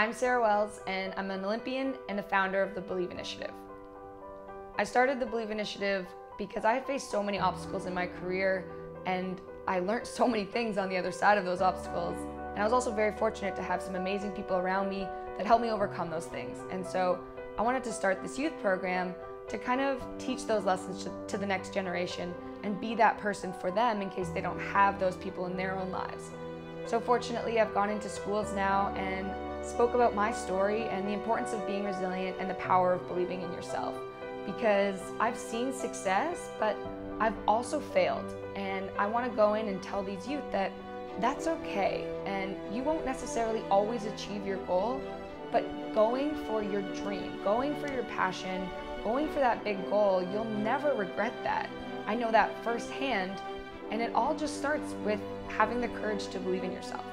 I'm Sarah Wells, and I'm an Olympian and the founder of the Believe Initiative. I started the Believe Initiative because I faced so many obstacles in my career, and I learned so many things on the other side of those obstacles. And I was also very fortunate to have some amazing people around me that helped me overcome those things. And so I wanted to start this youth program to kind of teach those lessons to the next generation and be that person for them in case they don't have those people in their own lives. So fortunately, I've gone into schools now and spoke about my story and the importance of being resilient and the power of believing in yourself. Because I've seen success, but I've also failed. And I want to go in and tell these youth that that's okay. And you won't necessarily always achieve your goal, but going for your dream, going for your passion, going for that big goal, you'll never regret that. I know that firsthand. And it all just starts with having the courage to believe in yourself.